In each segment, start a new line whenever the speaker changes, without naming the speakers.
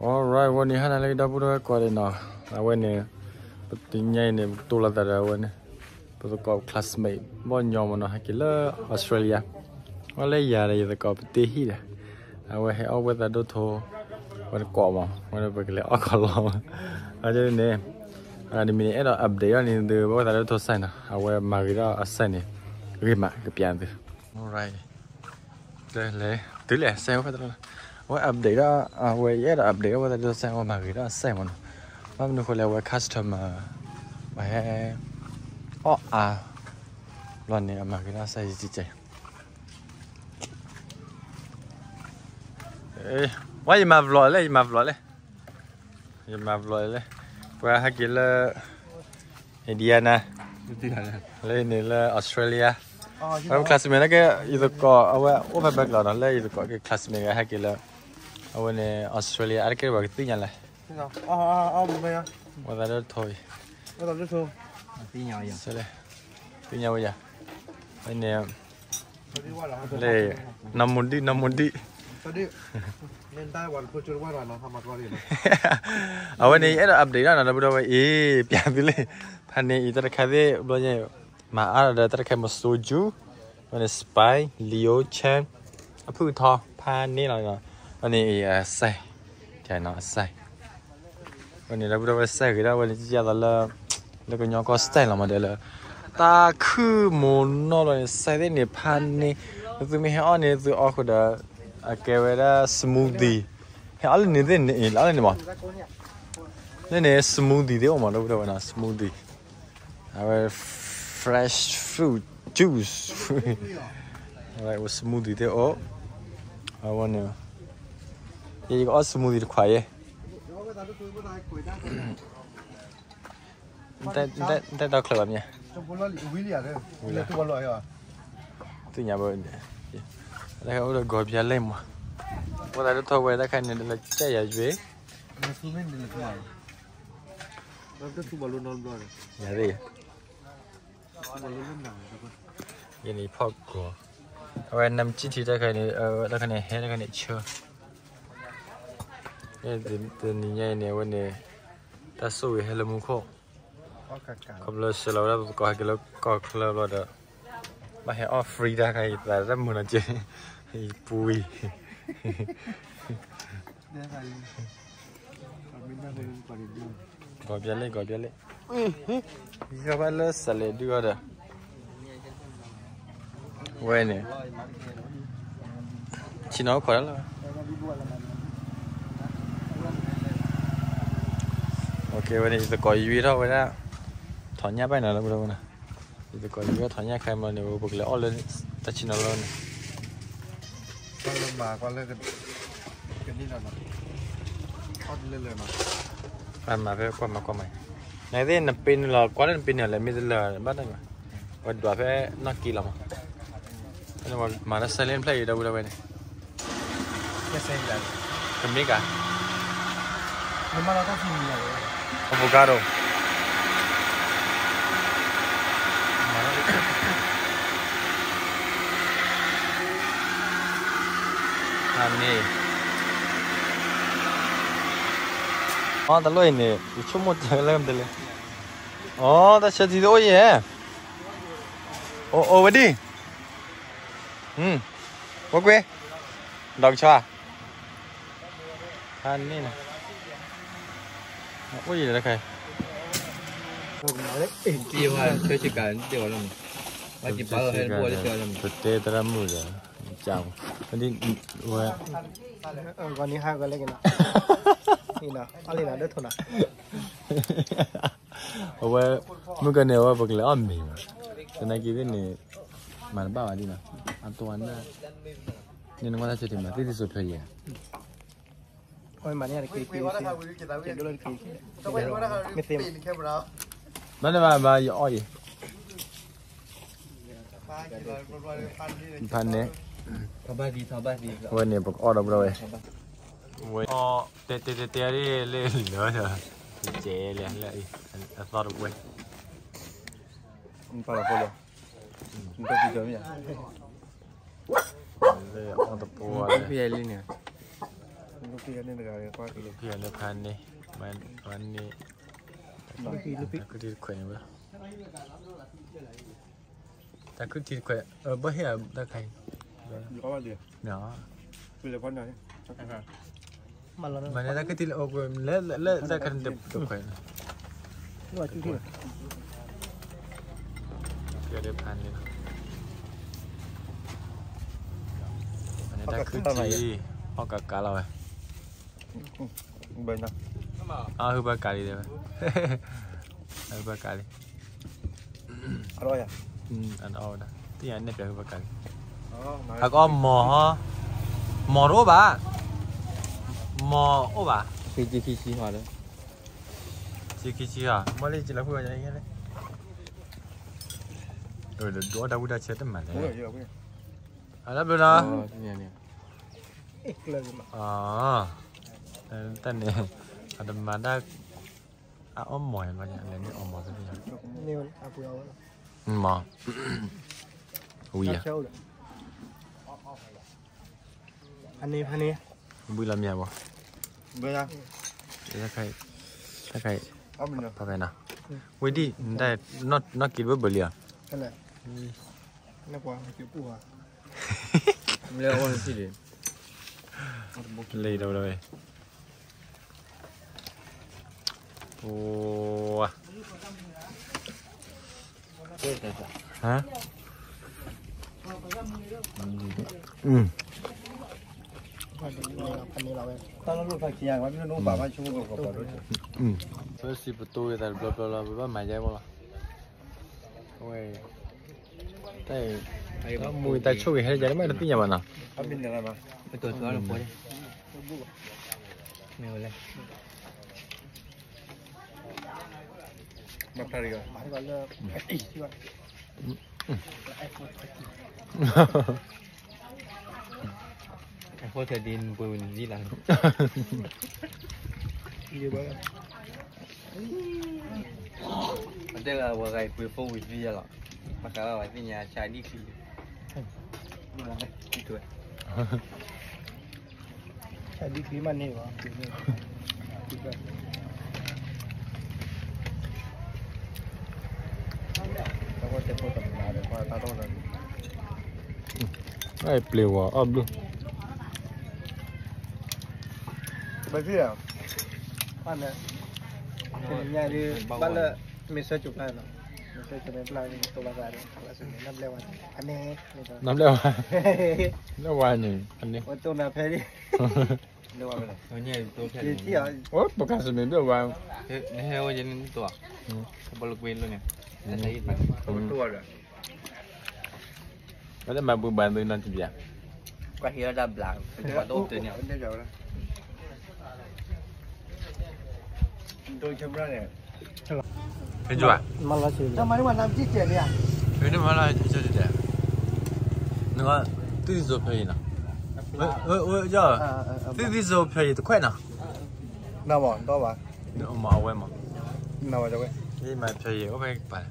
Alright,วันนี้ฮะนาฬิกาพูดว่าก่อนเลยเนาะวันนี้ปฏิญญาเนี่ยตัวละแต่ละวันนี้ประกอบคลาสเมทบอนยอมเนาะฮักกิเลอร์ออสเตรเลียวันเลยยาเลยจะกอบตีฮีเลยเอาไว้ให้เอาไว้แต่ดูโทวันก่อมาวันไปกันเลยออกก่อนลองอาจจะเนี่ยอันนี้มีเนี่ยอัปเดตอันนี้ดูว่าแต่ดูโทใส่นะเอาไว้มากิเลอร์ใส่เนี่ยรีบมาก็เปลี่ยนดู Alright เลยเลยตื้อเลยเซลล์ไปตลอด 왜 업데이트 아왜 얘를 업데이트 왜 다들 생각 막 이런 생각 막 누구래 왜 커스터머 왜 어, 아, 런니 아마 그냥 사이즈 진짜. 에, 와 이마 블로래 이마 블로래. 이마 블로래. 와 하길래 인디아나. 레니라 오스트레일리아.
어,
클래스메나 게 이거 거 아와 오버백 라나 레 이거 거 클래스메가 하길래 awene australia arke ba ti nyala
no a a a me ya
wa da lo thoi
wa da lo thoi
ti nya ya
sele ti nya ya awene
le
namundi namundi
tadi lentai wan pucur wan wan sama kali lo
awene era update na na bro e pian ti le thane i tar kha de bro nya ma ara da tar kha ma soju วันนี้สไปลิโอเชนอภูทอพานี่หน่อยหน่อย วันนี้เออใส่ใจเนาะใส่วันนี้เราพูดว่าใส่ก็ได้วันนี้จะเราละแล้วก็ย้อนก็ใส่เรามาเดี๋ยวละตาคือหมุนนอเลยใส่ได้เนี่ยพันนี่แล้วตัวมีให้อ้อนเนี่ยตัวออกก็ได้อะเกเวด้าสมูทตี้ให้อ้อนเนี่ยได้เนี่ยแล้วเนี่ยมั้งเนี่ยเนี่ยสมูทตี้เดี๋ยวมาเราพูดว่านะสมูทตี้เอาไว้ fresh fruit juice อะไรว่าสมูทตี้เดี๋ยวอ๋อ I want to 이게 이거 어스무디를 과해. 근데 나 클럽 아니야.
좀 몰라 위리야. 위리야 또 몰라 야.
또 냐버. 내가 오늘 거비야 레모. 오늘도 더 외다 칸네 나 짜야 줘.
나 수면 들 거야. 나도 또 몰라 놀 놀.
야래. 얘네 파고. 왜 남지 뒤다 칸에 어 나간에 해나간에 쳐. เนี่ยตินตินนี่ไงเนี่ยวันนี้ตาสู้ให้เรามุ่งโค
ค
ำเลยเสร็จแล้วแล้วก็ให้เราก็เคลิบเราเด้อมาให้ออฟฟรีได้ใครแต่ถ้ามึงนะเจ๊ปุยกอบียเลยกอบียเลยกับอะไรสเลดูก็ได้เว้ยเนี่ยชิโน่ขอแล้ว ok vậy thì tôi có ý thôi vậy đó thoát nhá bay nào đâu đâu nè thì tôi có ý thoát nhá khai mà nếu bực lỡ lên ta chỉ nó lên
qua lên mà qua lên cái cái đi nào mà thoát lên lên mà.
À mà phải qua mà qua mày. Này thế là pin là quá lên pin là mình là bắt đây mà. Và đùa phải nó kỳ lắm. Mà mà nó sẽ lên play đâu đâu vậy này?
Cái xe là
cầm biết cả
nhưng mà nó có gì nhỉ
avocado honey 아, 달러 있네. 이초못 잘라면 될래. 어, 나 진짜 뒤도 오예. 어, 어, 어디? 응. 뭐 왜? 덕 쳐. honey có gì đây thầy
이와 저시간 뛰어넘 마치 바로 해 보여 뛰어넘
그때 따라 물어 chào đi rồi.
Ờ, Còn đi hai cái lên kìa thì nào ta lên là đất thôi nào.
Ở quê mới cái nếu vật lẽ âm mình cho nên cái này mà nó bảo đi nào. An toàn nên nó quan trọng thì mà tiếp tục
ওই মানে আর কি
ডলার
কি
মেসে
মানে মা মা ওই
พันเนี้ย
ทบาดีทบาดีว
ันนี้บอกออดอบเราเว้ยอ๋อเตะเตะเตะเรื่อยเรื่อยเหลือเถอะเจ๊เลยเลยอัตราดุเว้ย
มึงไปละพอเลยมึงไปกี่เดือนเนี่ย
เลยเอาตะปูอะไรพ
ี่ไอรีเนี่ย
อาปุยเอา หมออุ้ยอ่ะ เช่า
เลยอันนี้พันนี้ บ
ุยละเมียบ่ เบนนะ
ถ้าใครถ้าใคร เอ
bên nào?
À hư ba cà đi rồi hư ba cà đi
rồi à
ừ anh ô đó. Tí anh nếp hư ba cà
à có mò
ha mò rô ba mò ô ba
khi chi khi chi hòa đó
chi khi chi à mò đi chỉ là vừa vậy đấy. Rồi được đó đâu đã chết mà đấy à đã luôn à à 일단 아름마다 아 엄마야 맞아 내가 엄마 그래
네온 아부야
엄마 우야
아니 아니
bùi làm nhà bò
bùi ra
để ra khai ra khai bà về nào quay đi đây nó nó kịp với bùi liền
cái này nó quá kiểu bùa
lấy đâu
rồi Ồ. Hả? Ừ. Ừ. Tôi xịt bột tôi là bla bla bla bla mày dây bla. Ôi. Đây.
Nó mùi ta chua
cái hết mà nó tin nhà bạn nào.
Bên này là mà.
Tôi tôi là bôi. Mèo lên.
Bakhtariga.
Aku jadiin pun bilang.
Iya banget.
Ada lah warai pun pun wifi ya lah. Makalah wajinya cari sih. Itu.
Cari kiriman nih wah.
Ai pleu a ablu.
Bây giờ.
Bạn nè.
Mình nhà đi bạn là
mình chụp lại nó. Mình chụp lại lại tôi là gái là sẽ nằm leo anh. Anh nè.
Nằm leo. Leo anh nhỉ. Anh nè.
Tôi là phải đi.
Ủa, bộ cá sấu mình biết vào.
Nè, heo vậy nên tua. Bộ lục viên luôn nè. Ừ. Thấy bạn.
Ừ. Tua rồi.
Nó đã mà bùn bàn tôi nên chụp dạng.
Qua here đã bạc, qua đâu từ nhau.
Tôi chụp ra nè.
Thế chưa?
Mà là chưa. Sao
mà nó làm chiếc chè đi à?
Thế mà là chưa chè. Nó tôi rồi phải nào. 我我叫，
这
这是便宜的快呢。
那么多吧？
那我买位嘛？
那我这位。
你买便宜，我买百。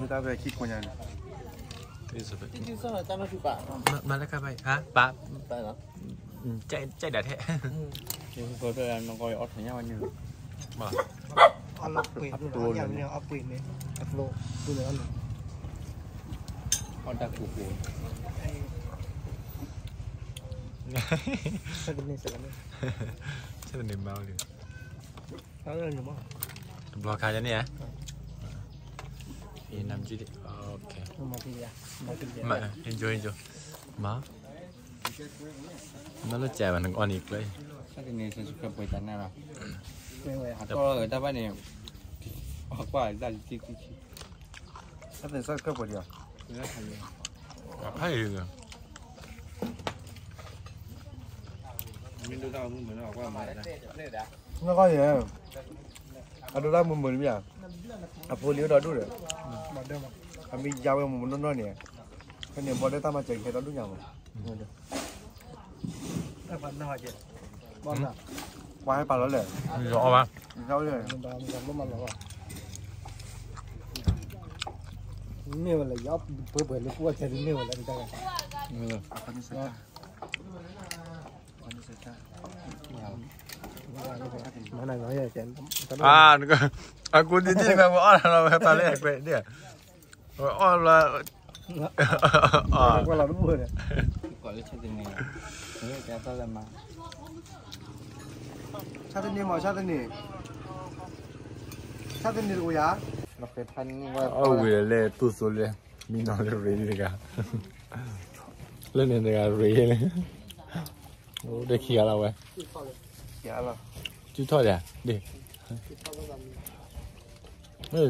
你
打牌几块钱
？mà nó cái bay hả? Ba chạy chạy đẹp thế.
Nhưng tôi thấy là nó coi ót thấy nhau bao nhiêu?
Mà
ăn lóc quyền ăn nhau nhau ấp quyền đấy ấp lô tôi lấy ăn
còn đặc củ củ
นี้
นี่ตัว น้ำเร
็วเร็ว
วันหนึ่งอันนี้ วันตัว
น่ะเพลี
่
เรียก
ว่าอะไร ตัวนี้ต
ัวแค่ ยที่อ่ะ
nó có gì không à đồ ra một mình nhỉ? À phố liễu đó đủ rồi à mình giao em một nó nè cái niệm bỏ đây ta mà chạy cái đó đủ nhau mà.
Ừ.
Quá hay bà đó lệ
rõ mà.
Rõ lệ
nếu là gió bữa bữa lúc qua thì nếu là người ta.
Ừ.
À,
à
à, à cô đi đi cái bọn là phải phải lấy quẹt đi à. Là ờ. à qua
là đúng rồi.
Gọi là chơi tiền này. Cái tao làm mà.
Sao tên đi mà sao tên đi sao tên đi rồi á
nó phải thân qua ô
về tu số lệ mình nói về cái lên này là về ได้เขียเราไว้
เ
ขียเรา
จุดทอดอ่ะดิเออ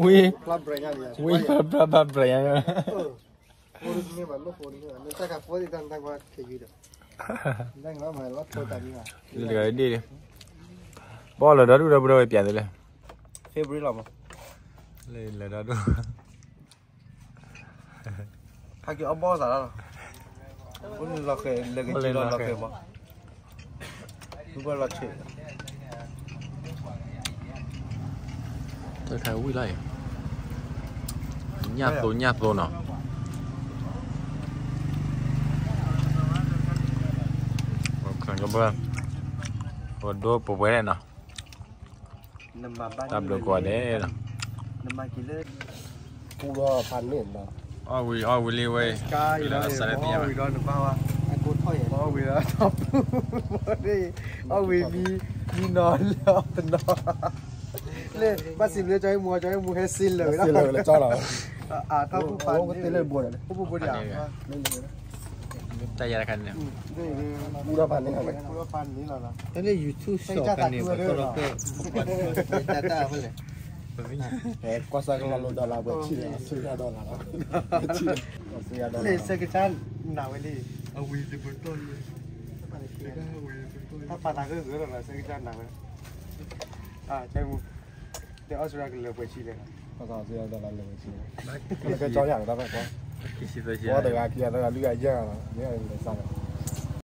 อุ้ย
ปลาเบรย์เนี่ยอุ้ย
ปลาปลาเบรย์เนี่ย
โอ้ยนี่มันไม่โฟนเลยนี่ถ้าขับโฟนที่ตั้งตั้งว่าเคยยืดอ่ะตั้งว่าหมายว่าโฟนตั้งนี่อ่ะเหลือ
ดีเลยบ่เหลือได้ดูเราไม่ได้เปลี่ยนเลย
เฟบริลล์มั้ง
เลยเหลือได้ดู à à à à favorite là mà lên là đó đâu
hai cái ông bao giờ đó cũng là cái là cái gì đó là cái mà. Đúng là chuyện
tôi thấy ui lại nhạt rồi nhạt rồi nào. Còn có bơ có đua bộ bé này nào.
Tập được quả đấy nào. Nằm mà chỉ lên
cú đó phản miệng đó, ôi ui ôi ui
liu ơi cái Vì là đó sai là lệch bỏ nhỉ? vì
đó là bao à,
anh cú thôi, bỏ
vì đó top, bỏ đi, bỏ vì vì vì nó là nó, lên, bác sĩ lên cho em mua cho em mua hết xin rồi đó, xin lời là cho là à à tao cũng phản, có tên lên buồn
rồi
cũng buồn đi à,
tay ra khăn nè
đây cú
đó phản nên hả cú đó
phản như là là,
cái này YouTube Anh
Eh, kuasa
kalau dollar buat sih, sudah
dollar lah.
Sudah dollar. Ini sekitar nawa ni. Awal di betul. Tapi tak ke guru lah sekitar nawa. Ah, cemu. Dia asal kalau buat sih lah. Kuasa sudah dollar lah buat sih.
Kalau kau cakap
apa?
Kita sih. Wah, dah kaki
ada lu
aja.
Dia ada sangat.